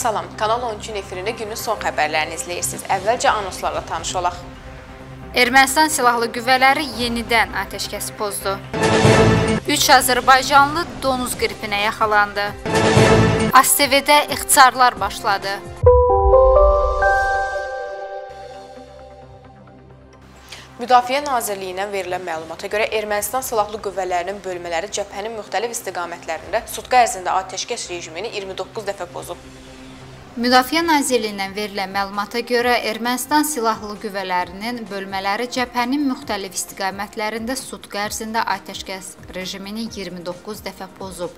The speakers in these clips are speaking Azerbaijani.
Salam, Kanal 13-ün efirində günün son xəbərlərini izləyirsiniz. Əvvəlcə anonslarla tanış olaq. Ermənistan silahlı qüvvələri yenidən atəşkəs pozdu. 3 Azərbaycanlı donuz qripinə yaxalandı. ASTV-də ixtisarlar başladı. Müdafiə Nazirliyindən verilən məlumata görə Ermənistan silahlı qüvvələrinin bölmələri cəbhənin müxtəlif istiqamətlərində sutka ərzində atəşkəs rejimini 29 dəfə pozub. Müdafiə Nazirliyindən verilən məlumata görə Ermənistan silahlı qüvvələrinin bölmələri cəbhənin müxtəlif istiqamətlərində sutqa ərzində atəşkəs rejimini 29 dəfə pozub.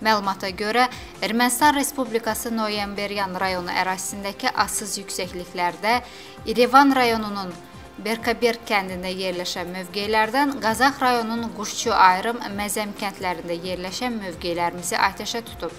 Məlumata görə Ermənistan Respublikası Noyemberyan rayonu ərazisindəki asız yüksəkliklərdə İrevan rayonunun Berkaberg kəndində yerləşən mövqelərdən Qazax rayonunun Quşçu ayrım Məzəm kəndlərində yerləşən mövqelərimizi atəşə tutub.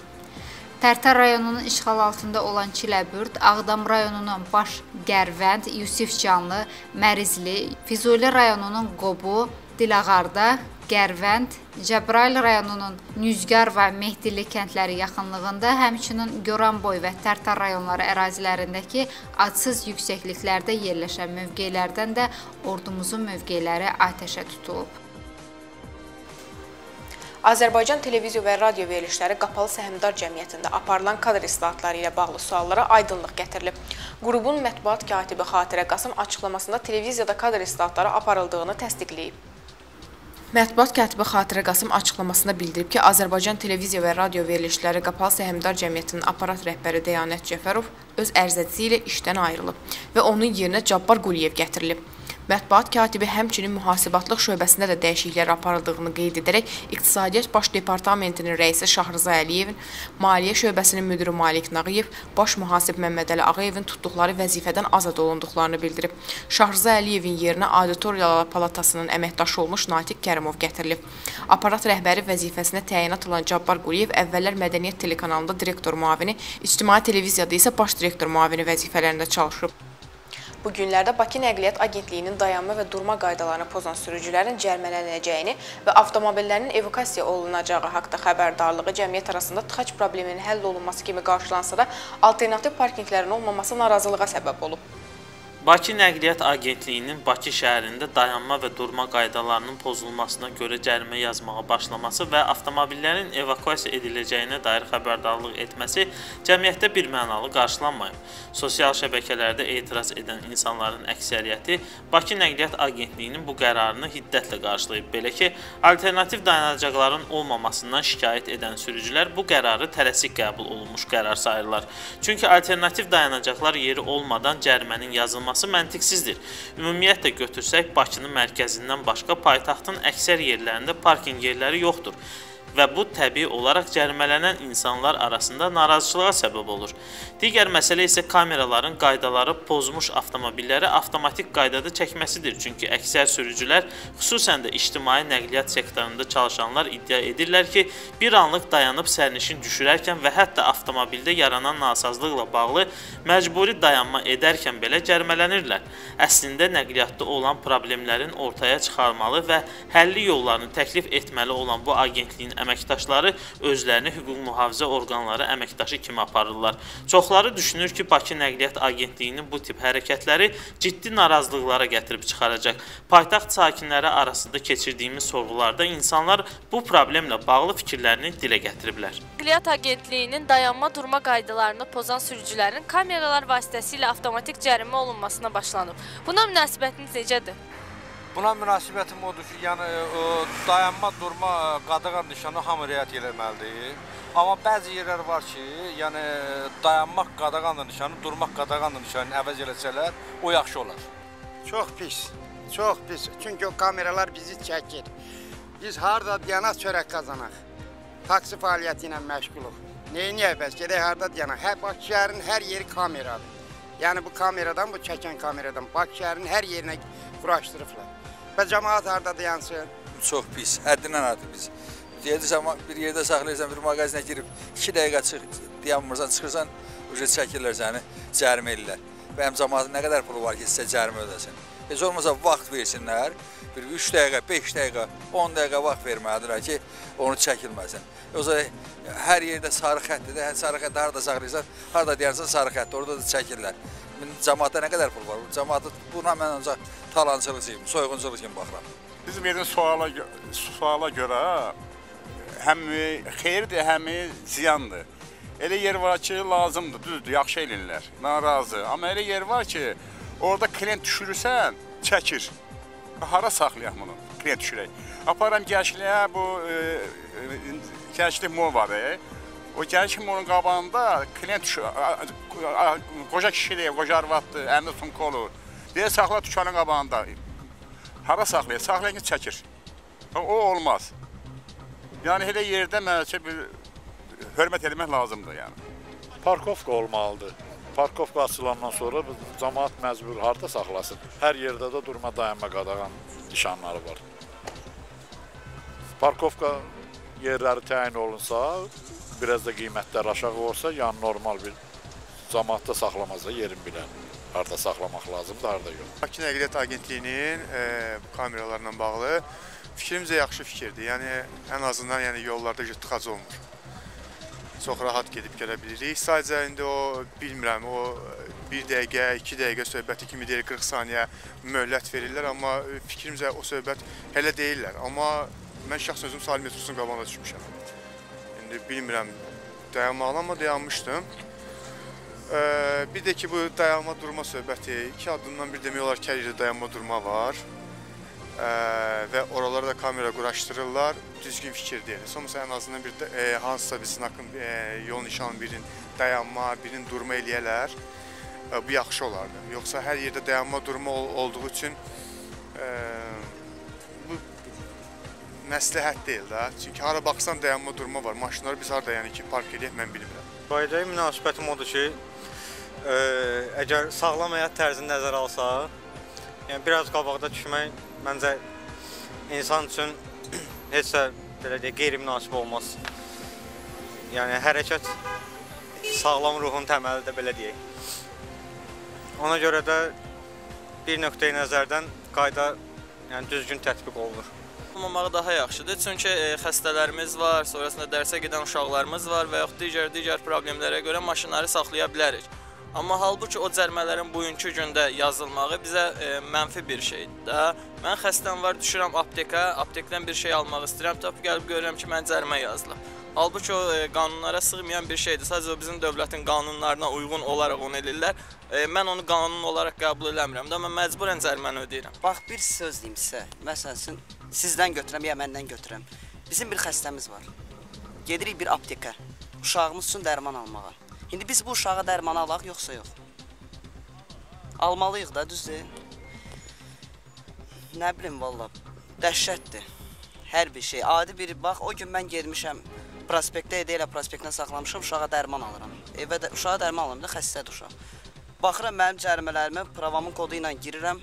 Tərtər rayonunun işğal altında olan Çiləbürd, Ağdam rayonunun Baş Gərvənd, Yusifcanlı, Mərizli, Füzuli rayonunun Qobu, Dilağarda, Gərvənd, Cəbrayıl rayonunun Nüzgar və Mehdili kəndləri yaxınlığında, həmçinin Goranboy və Tərtər rayonları ərazilərindəki adsız yüksəkliklərdə yerləşən mövqelərdən də ordumuzun mövqeləri atəşə tutulub. Azərbaycan televiziya və radio verilişləri Qapalı Səhmdar Cəmiyyətində aparılan kadr islahatları ilə bağlı suallara aydınlıq gətirilib. Qrupun mətbuat katibi Xatirə Qasım açıqlamasında televiziyada kadr islahatları aparıldığını təsdiqləyib. Mətbuat katibi Xatirə Qasım açıqlamasında bildirib ki, Azərbaycan televiziya və radio verilişləri Qapalı Səhmdar Cəmiyyətinin aparat rəhbəri Deyanət Cəfərov öz ərzəcisi ilə işdən ayrılıb və onun yerinə Cabbar Quliyev gətirilib. Mətbuat katibi həmçinin mühasibatlıq şöbəsində də dəyişikliklər aparıldığını qeyd edərək İqtisadiyyat Baş Departamentinin rəisi Şahrzə Əliyevin, Maliyyə şöbəsinin müdiri Malik Nağıyev, Baş mühasib Məmmədəli Ağayevin tutduqları vəzifədən azad olunduqlarını bildirib. Şahrzə Əliyevin yerinə Auditoriyalar Palatasının əməkdaşı olmuş Natiq Kərimov gətirilib. Aparat rəhbəri vəzifəsinə təyinat olan Cabbar Quliyev əvvəllər Mədəniyyət telekanalında direktor müavini, İctimai televiziyada isə baş direktor müavini vəzifələrində çalışıb. Bu günlərdə Bakı Nəqliyyat Agentliyinin dayanma və durma qaydalarını pozan sürücülərin cərmələnəcəyini və avtomobillərinin evokasiya olunacağı haqda xəbərdarlığı cəmiyyət arasında tıxac probleminin həll olunması kimi qarşılansa da, alternativ parkinqlərin olmaması narazılığa səbəb olub. Bakı Nəqliyyat Agentliyinin Bakı şəhərində dayanma və durma qaydalarının pozulmasına görə cərimə yazmağa başlaması və avtomobillərin evakuasiya ediləcəyinə dair xəbərdarlıq etməsi cəmiyyətdə birmənalı qarşılanmayıb. Sosial şəbəkələrdə etiraz edən insanların əksəriyyəti Bakı Nəqliyyat Agentliyinin bu qərarını hiddətlə qarşılayıb. Belə ki, alternativ dayanacaqların olmamasından şikayət edən sürücülər bu qərarı tələsik qəbul olunmuş qərar sayırlar. Çünki alternativ dayanacaqlar yeri olmadan cərimənin yazılması olması məntiqsizdir. Ümumiyyətlə götürsək, Bakının mərkəzindən başqa paytaxtın əksər yerlərində parkinq yerləri yoxdur və bu təbii olaraq cərimələnən insanlar arasında narazıçılığa səbəb olur. Digər məsələ isə kameraların qaydaları pozmuş avtomobilləri avtomatik qaydada çəkməsidir. Çünki əksər sürücülər, xüsusən də ictimai nəqliyyat sektorunda çalışanlar iddia edirlər ki, bir anlıq dayanıb sərnişin düşürərkən və hətta avtomobildə yaranan nasazlıqla bağlı məcburi dayanma edərkən belə cərimələnirlər. Əslində nəqliyyatda olan problemlərin ortaya çıxarmalı və həlli yollarını təklif etməli olan bu agentliyin əməkdaşları özlərini hüquq mühafizə orqanları əməkdaşı kimi aparırlar. Çoxları düşünür ki, Bakı Nəqliyyat Agentliyinin bu tip hərəkətləri ciddi narazılıqlara gətirib çıxaracaq. Paytaxt sakinləri arasında keçirdiyimiz sorğularda insanlar bu problemlə bağlı fikirlərini dilə gətiriblər. Nəqliyyat Agentliyinin dayanma durma qaydalarını pozan sürücülərin kameralar vasitəsilə avtomatik cərimə olunmasına başlanıb. Buna münasibətiniz necədir? Buna münasibətim odur ki, yəni ə, dayanma, durma, qadağan nişanı hamı riayət etməlidir. Amma bəzi yerlər var ki, yəni dayanmaq qadağan nişanı, durmaq qadağan nişanını əvəz eləsələr, o yaxşı olar. Çox pis, çox pis. Çünki o kameralar bizi çəkir. Biz harda dayanaq çörək qazanaq. Taksi fəaliyyəti ilə məşğuluq. Neyniyək bəs? Gedək harda dayanaq? Hə, Bakı şəhərinin hər yeri kameradır. Yəni bu kameradan, bu çəkən kameradan Bakı şəhərinin hər yerinə quraşdırıblar. Və cəmaət harda dayansın? Çox pis, həddindən artıq pis. Gedirsən, bir yerdə saxlayırsan, bir mağazinə girib 2 dəqiqə çıx, dayanmırsan, çıxırsan, uca çəkirlər səni, cərimə edirlər. Və həm cəmaatın nə qədər pulu var ki, sizə cərimə ödəsin. Heç olmasa vaxt versinlər. Bir 3 dəqiqə, 5 dəqiqə, 10 dəqiqə vaxt verməlidirlər ki, onu çəkilməsin. Yoxsa hər yerdə sarı xəttdir də, hə, sarı xətti harada saxlayırsan, harada deyərsən sarı xətti, orada da çəkirlər. Cəmaata nə qədər pul var? Cəmaatı buna mən ancaq talançılıq kimi, soyğunçuluq kimi baxıram. Bizim verdiğin suala, suala görə həm xeyirdir, həm ziyandır. Elə yer var ki, lazımdır, düzdür, yaxşı eləyirlər, narazı. Amma elə yer var ki, orada klient düşürürsən, çəkir. Hara saxlayaq bunu? Klient düşürək. Aparam gəşliyə bu e, e, gəşlik mol var. E. O gəşlik molun qabağında klient. Qoca kişidir, qoca arvaddır, əlində sumka olur. Deyə saxla dükanın qabağında. Hara saxlayır? Saxlayan ki, çəkir. O olmaz. Yəni elə yerdə mənəcə bir hörmət etmək lazımdır yəni. Parkovka olmalıdır. Parkovka açılandan sonra cəmaət məcbur harda saxlasın? Hər yerdə də durma dayanma qadağan nişanları var. Parkovka yerləri təyin olunsa, biraz da qiymətlər aşağı olsa, yəni normal bir cəmaatda saxlamazda yerin bilər. Harda saxlamaq lazımdır, harda yox. Bakı Nəqliyyat Agentliyinin e, kameralarla bağlı fikrimcə yaxşı fikirdir. Yəni ən azından yəni yollarda tıxac olmur çox rahat gedib gələ bilirik. Sadəcə indi o bilmirəm, o 1 dəqiqə, 2 dəqiqə söhbəti kimi deyir 40 saniyə möhlət verirlər, amma fikrimcə o söhbət hələ deyirlər. Amma mən şəxsən özüm Salim metrosunun qabağına düşmüşəm. İndi bilmirəm dayanmalı, amma dayanmışdım. Ee, bir də ki bu dayanma durma söhbəti, iki addımdan bir demək olar ki, hər yerdə dayanma durma var və oralara da kamera quraşdırırlar. Düzgün fikir deyil. Sonrası ən azından bir e, hansısa bir sınaqın e, yol nişanı birinin dayanma, birinin durma eləyələr. E, bu yaxşı olardı. Yoxsa hər yerdə dayanma, durma ol olduğu üçün e, məsləhət deyil də. Çünki hara baxsan dayanma, durma var. Maşınları biz harda yəni ki, park edək mən bilmirəm. Qaydaya münasibətim odur ki, ə, əgər sağlam həyat tərzini nəzərə alsaq, yəni biraz qabaqda düşmək məncə insan üçün heç də belə deyək, qeyri-münasib olmaz. Yəni hərəkət sağlam ruhun təməlidir belə deyək. Ona görə də bir nöqteyi nəzərdən qayda yəni düzgün tətbiq olunur. Olmamağı daha yaxşıdır. Çünki e, xəstələrimiz var, sonrasında dərsə gedən uşaqlarımız var və yaxud digər digər problemlərə görə maşınları saxlaya bilərik. Amma halbuki o cərimələrin bugünkü gündə yazılmağı bizə e, mənfi bir şeydir də. Mən xəstəm var, düşürəm apteka, aptekdən bir şey almaq istəyirəm, tapıb gəlib görürəm ki, mən cərimə yazılıb. Halbuki o e, qanunlara sığmayan bir şeydir. Sadəcə o bizim dövlətin qanunlarına uyğun olaraq onu eləyirlər. E, mən onu qanun olaraq qəbul eləmirəm də, mən məcburən cəriməni ödəyirəm. Bax, bir söz deyim sizə. Məsələn, sizdən götürəm ya məndən götürəm. Bizim bir xəstəmiz var. Gedirik bir apteka. Uşağımız üçün dərman almağa. İndi biz bu uşağa dərman alaq, yoxsa yox? Almalıyıq da, düzdür? Nə bilim, valla, dəhşətdir. Hər bir şey. Adi bir, bax, o gün mən gelmişəm, prospektdə edə elə prospektdən saxlamışam, uşağa dərman alıram. Evə də, uşağa dərman alıram da, xəstədir uşaq. Baxıram, mənim cərimələrimə, pravamın kodu ilə girirəm,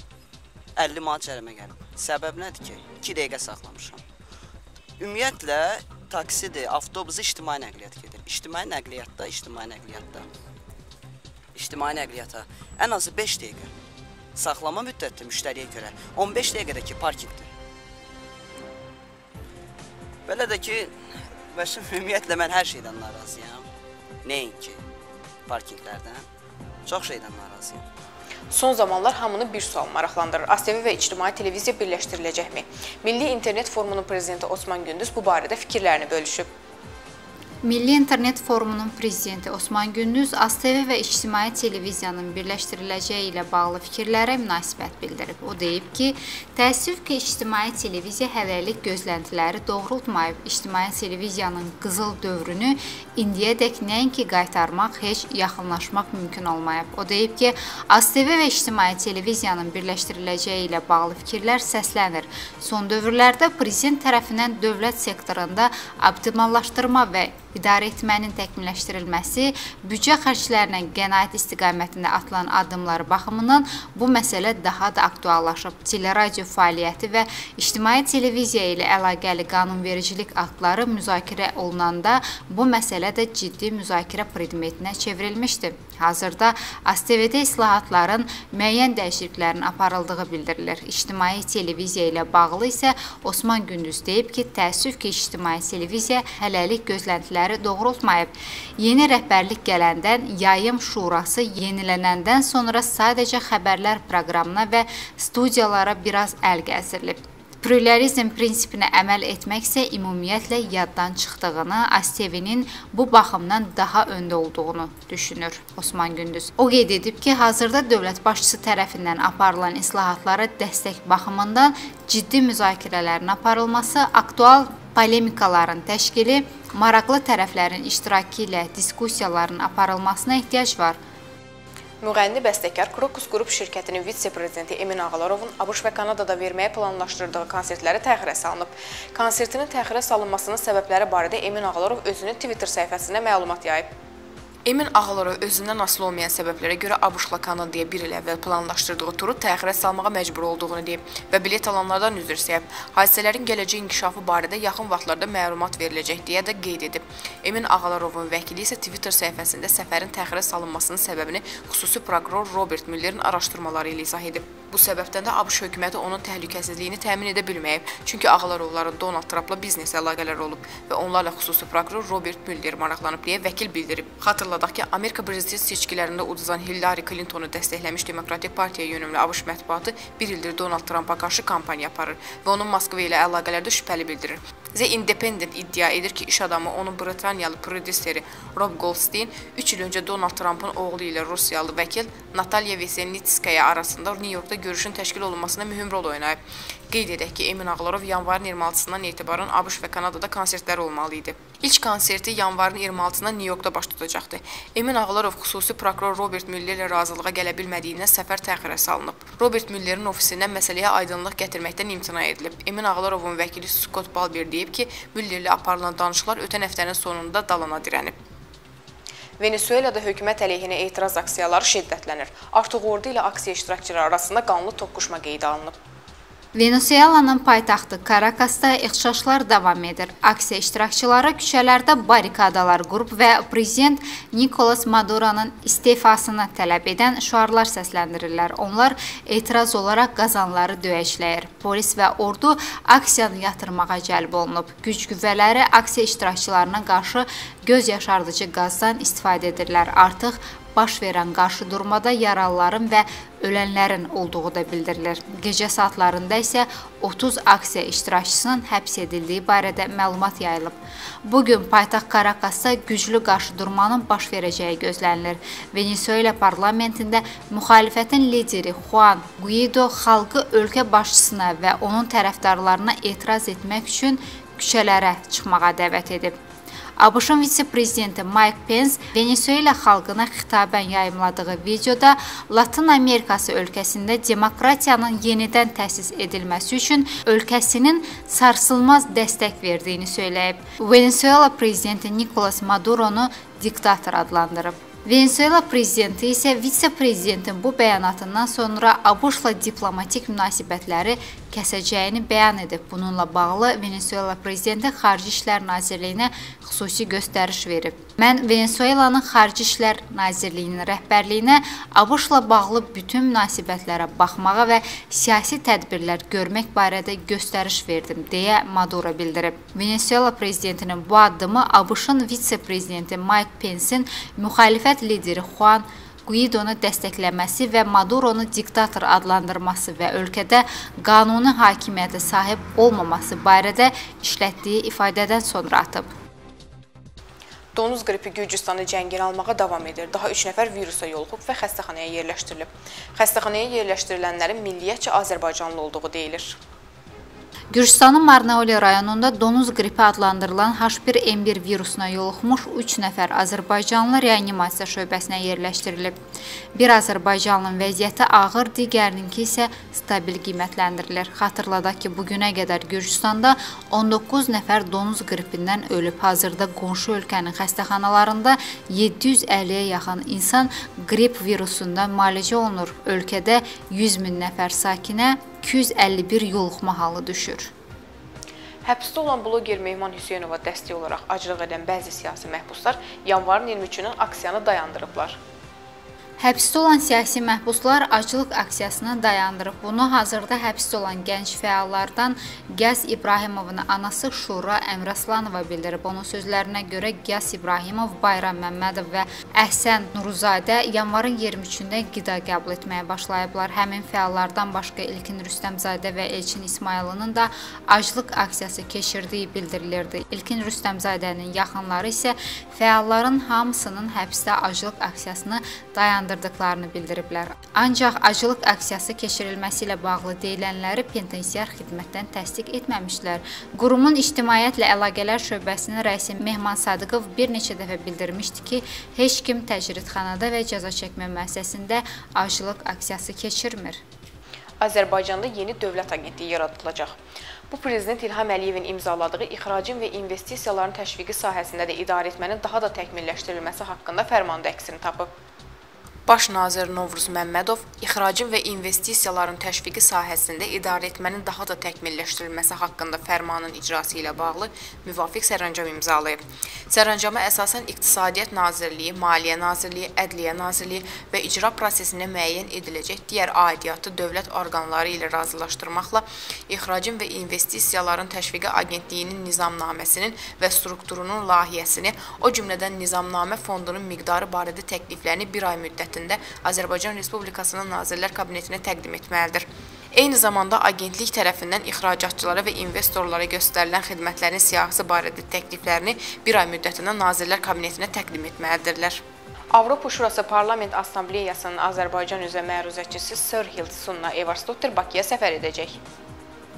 50 manat cərimə gəlib. Səbəb nədir ki? 2 dəqiqə saxlamışam. Ümumiyyətlə, taksidir, avtobus ictimai nəqliyyat gedir. İctimai nəqliyyatda, ictimai nəqliyyatda. İctimai nəqliyyata ən azı 5 dəqiqə saxlama müddəti müştəriyə görə 15 dəqiqədəki parkinqdir. Belə də ki, bəşim ümumiyyətlə mən hər şeydən narazıyam. Nəinki parkinqlərdən, çox şeydən narazıyam. Son zamanlar hamını bir sual maraqlandırır. ASTV və İctimai Televiziya birləşdiriləcəkmi? Milli İnternet Forumunun prezidenti Osman Gündüz bu barədə fikirlərini bölüşüb. Milli İnternet Forumunun prezidenti Osman Gündüz ASTV və İctimai Televiziyanın birləşdiriləcəyi ilə bağlı fikirlərə münasibət bildirib. O deyib ki, təəssüf ki, İctimai Televiziya hələlik gözləntiləri doğrultmayıb. İctimai Televiziyanın qızıl dövrünü indiyədək nəinki qaytarmaq, heç yaxınlaşmaq mümkün olmayıb. O deyib ki, ASTV və İctimai Televiziyanın birləşdiriləcəyi ilə bağlı fikirlər səslənir. Son dövrlərdə prezident tərəfindən dövlət sektorunda optimallaşdırma və idarə etmənin təkmilləşdirilməsi, büdcə xərclərinin qənaət istiqamətində atılan addımlar baxımından bu məsələ daha da aktuallaşıb. Teleradio fəaliyyəti və ictimai televiziya ilə əlaqəli qanunvericilik aktları müzakirə olunanda bu məsələ də ciddi müzakirə predmetinə çevrilmişdi. Hazırda ASTV-də islahatların müəyyən dəyişikliklərin aparıldığı bildirilir. İctimai televiziya ilə bağlı isə Osman Gündüz deyib ki, təəssüf ki, ictimai televiziya hələlik gözləntiləri doğrultmayıb. Yeni rəhbərlik gələndən Yayım Şurası yenilənəndən sonra sadəcə xəbərlər proqramına və studiyalara biraz əl gəzirilib. Pluralizm prinsipinə əməl etmək isə ümumiyyətlə yaddan çıxdığını, ASTV-nin bu baxımdan daha öndə olduğunu düşünür Osman Gündüz. O qeyd edib ki, hazırda dövlət başçısı tərəfindən aparılan islahatlara dəstək baxımından ciddi müzakirələrin aparılması, aktual polemikaların təşkili, maraqlı tərəflərin iştirakı ilə diskussiyaların aparılmasına ehtiyac var. Müğənni bəstəkar Krokus Qrup şirkətinin vitse-prezidenti Emin Ağalarovun ABŞ və Kanadada verməyə planlaşdırdığı konsertləri təxirə salınıb. Konsertinin təxirə salınmasının səbəbləri barədə Emin Ağalarov özünün Twitter səhifəsində məlumat yayıb. Emin Ağalarov özündən asılı olmayan səbəblərə görə ABŞ-la Kanadaya bir il əvvəl planlaşdırdığı turu təxirə salmağa məcbur olduğunu deyib və bilet alanlardan üzr istəyib. Hadisələrin gələcək inkişafı barədə yaxın vaxtlarda məlumat veriləcək deyə də qeyd edib. Emin Ağalarovun vəkili isə Twitter səhifəsində səfərin təxirə salınmasının səbəbini xüsusi prokuror Robert Müllerin araşdırmaları ilə izah edib. Bu səbəbdən də ABŞ hökuməti onun təhlükəsizliyini təmin edə bilməyib, çünki Ağalarovların Donald Trumpla biznes əlaqələri olub və onlarla xüsusi prokuror Robert Müller maraqlanıb deyə vəkil bildirib. Xatırladaq ki, Amerika prezident seçkilərində uduzan Hillary Clintonu dəstəkləmiş Demokratik Partiyaya yönümlü ABŞ mətbuatı bir ildir Donald Trumpa qarşı kampaniya aparır və onun Moskva ilə əlaqələrdə şübhəli bildirir. The Independent iddia edir ki, iş adamı onun Britaniyalı prodüseri Rob Goldstein 3 il öncə Donald Trumpın oğlu ilə Rusiyalı vəkil Natalya Veselnitskaya arasında New Yorkda görüşün təşkil olunmasında mühüm rol oynayıb. Qeyd edək ki, Emin Ağlarov yanvarın 26-sından etibarən ABŞ və Kanadada konsertlər olmalı idi. İlk konserti yanvarın 26-dan New Yorkda baş tutacaqdı. Emin Ağlarov xüsusi prokuror Robert Müller ilə razılığa gələ bilmədiyindən səfər təxirə salınıb. Robert Müllerin ofisindən məsələyə aydınlıq gətirməkdən imtina edilib. Emin Ağlarovun vəkili Scott Balber deyib ki, Müllerlə aparılan danışıqlar ötən həftənin sonunda dalana dirənib. Venezuelada hökumət əleyhinə etiraz aksiyaları şiddətlənir. Artıq ordu ilə aksiya iştirakçıları arasında qanlı toqquşma qeydə alınıb. Venesuelanın paytaxtı Karakasda ixşaşlar davam edir. Aksiya iştirakçıları küçələrdə barikadalar qurub və prezident Nikolas Maduro'nun istefasını tələb edən şüarlar səsləndirirlər. Onlar etiraz olaraq qazanları döyəşləyir. Polis və ordu aksiyanı yatırmağa cəlb olunub. Güc qüvvələri aksiya iştirakçılarına qarşı göz yaşardıcı qazdan istifadə edirlər. Artıq baş verən qarşıdurmada yaralıların və ölənlərin olduğu da bildirilir. Gecə saatlarında isə 30 aksiya iştirakçısının həbs edildiyi barədə məlumat yayılıb. Bu gün paytaxt Karakasda güclü qarşıdurmanın baş verəcəyi gözlənilir. Venezuela parlamentində müxalifətin lideri Juan Guaido xalqı ölkə başçısına və onun tərəfdarlarına etiraz etmək üçün küçələrə çıxmağa dəvət edib. ABŞ-ın vitse-prezidenti Mike Pence Venezuela xalqına xitabən yayımladığı videoda Latın Amerikası ölkəsində demokratiyanın yenidən təsis edilməsi üçün ölkəsinin sarsılmaz dəstək verdiyini söyləyib. Venezuela prezidenti Nicolas Maduro-nu diktator adlandırıb. Venezuela prezidenti isə vitse-prezidentin bu bəyanatından sonra ABŞ-la diplomatik münasibətləri kəsəcəyini bəyan edib. Bununla bağlı Venezuela prezidenti Xarici İşlər Nazirliyinə xüsusi göstəriş verib. Mən Venezuelanın Xarici İşlər Nazirliyinin rəhbərliyinə ABŞ-la bağlı bütün münasibətlərə baxmağa və siyasi tədbirlər görmək barədə göstəriş verdim deyə Maduro bildirib. Venezuela prezidentinin bu addımı ABŞ-ın vitse-prezidenti Mike Pence-in müxalifət lideri Juan Guidonu dəstəkləməsi və Maduronu diktator adlandırması və ölkədə qanuni hakimiyyətə sahib olmaması barədə işlətdiyi ifadədən sonra atıb. Donuz qripi Gürcüstanı cəngir almağa davam edir. Daha 3 nəfər virusa yoluxub və xəstəxanaya yerləşdirilib. Xəstəxanaya yerləşdirilənlərin milliyyətcə Azərbaycanlı olduğu deyilir. Gürcüstanın Marnaoli rayonunda donuz qripi adlandırılan H1N1 virusuna yoluxmuş 3 nəfər Azərbaycanlı reanimasiya şöbəsinə yerləşdirilib. Bir Azərbaycanlının vəziyyəti ağır, digərininki isə stabil qiymətləndirilir. Xatırladaq ki, bu günə qədər Gürcüstanda 19 nəfər donuz qripindən ölüb. Hazırda qonşu ölkənin xəstəxanalarında 750-yə yaxın insan qrip virusundan müalicə olunur. Ölkədə 100 min nəfər sakinə 251 yoluxma halı düşür. Həbsdə olan bloger Mehman Hüseynova dəstək olaraq aclıq edən bəzi siyasi məhbuslar yanvarın 23-dən aksiyanı dayandırıblar. Həbsdə olan siyasi məhbuslar aclıq aksiyasını dayandırıb. Bunu hazırda həbsdə olan gənc fəallardan Gəz İbrahimovun anası Şura Əmraslanova bildirib. Onun sözlərinə görə Gəz İbrahimov, Bayram Məmmədov və Əhsən Nuruzadə yanvarın 23-də qida qəbul etməyə başlayıblar. Həmin fəallardan başqa İlkin Rüstəmzadə və Elçin İsmayılının da aclıq aksiyası keçirdiyi bildirilirdi. İlkin Rüstəmzadənin yaxınları isə fəalların hamısının həbsdə aclıq aksiyasını dayandırıb yayındırdıqlarını bildiriblər. Ancaq acılıq aksiyası keçirilməsi ilə bağlı deyilənləri penitensiar xidmətdən təsdiq etməmişlər. Qurumun ictimaiyyətlə əlaqələr şöbəsinin rəisi Mehman Sadıqov bir neçə dəfə bildirmişdi ki, heç kim təcridxanada və cəza çəkmə müəssisəsində acılıq aksiyası keçirmir. Azərbaycanda yeni dövlət agentliyi yaradılacaq. Bu prezident İlham Əliyevin imzaladığı ixracın və investisiyaların təşviqi sahəsində də idarəetmənin daha da təkmilləşdirilməsi haqqında fərmanda əksini tapıb. Baş nazir Novruz Məmmədov ixracın və investisiyaların təşviqi sahəsində idarəetmənin daha da təkmilləşdirilməsi haqqında fərmanın icrası ilə bağlı müvafiq sərəncam imzalayıb. Sərəncama əsasən İqtisadiyyat Nazirliyi, Maliyyə Nazirliyi, Ədliyyə Nazirliyi və icra prosesində müəyyən ediləcək digər aidiyyatı dövlət orqanları ilə razılaşdırmaqla ixracın və investisiyaların təşviqi agentliyinin nizamnaməsinin və strukturunun layihəsini, o cümlədən nizamnamə fondunun miqdarı barədə təkliflərini bir ay müddətində müddətində Azərbaycan Respublikasının Nazirlər Kabinetinə təqdim etməlidir. Eyni zamanda agentlik tərəfindən ixracatçılara və investorlara göstərilən xidmətlərin siyahısı barədə təkliflərini bir ay müddətində Nazirlər Kabinetinə təqdim etməlidirlər. Avropa Şurası Parlament Assambleyasının Azərbaycan üzrə məruzəçisi Sir Hild Sunna Everstotter Bakıya səfər edəcək.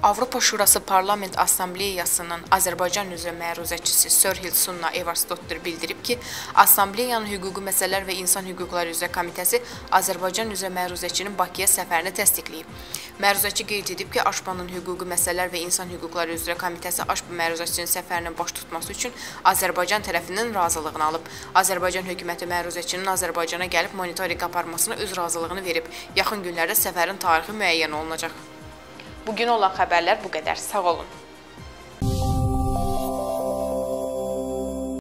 Avropa Şurası Parlament Assambleyasının Azərbaycan üzrə məruzəçisi Sir Hilsunna Eversdottir bildirib ki, Assambleyanın Hüquqi Məsələlər və İnsan Hüquqları üzrə Komitəsi Azərbaycan üzrə məruzəçinin Bakıya səfərini təsdiqləyib. Məruzəçi qeyd edib ki, Aşpanın Hüquqi Məsələlər və İnsan Hüquqları üzrə Komitəsi Aşpa məruzəçinin səfərinin baş tutması üçün Azərbaycan tərəfindən razılığını alıb. Azərbaycan hökuməti məruzəçinin Azərbaycana gəlib monitorinq aparmasına öz razılığını verib. Yaxın günlərdə səfərin tarixi müəyyən olunacaq. Bugün olan xəbərlər bu qədər. Sağ olun.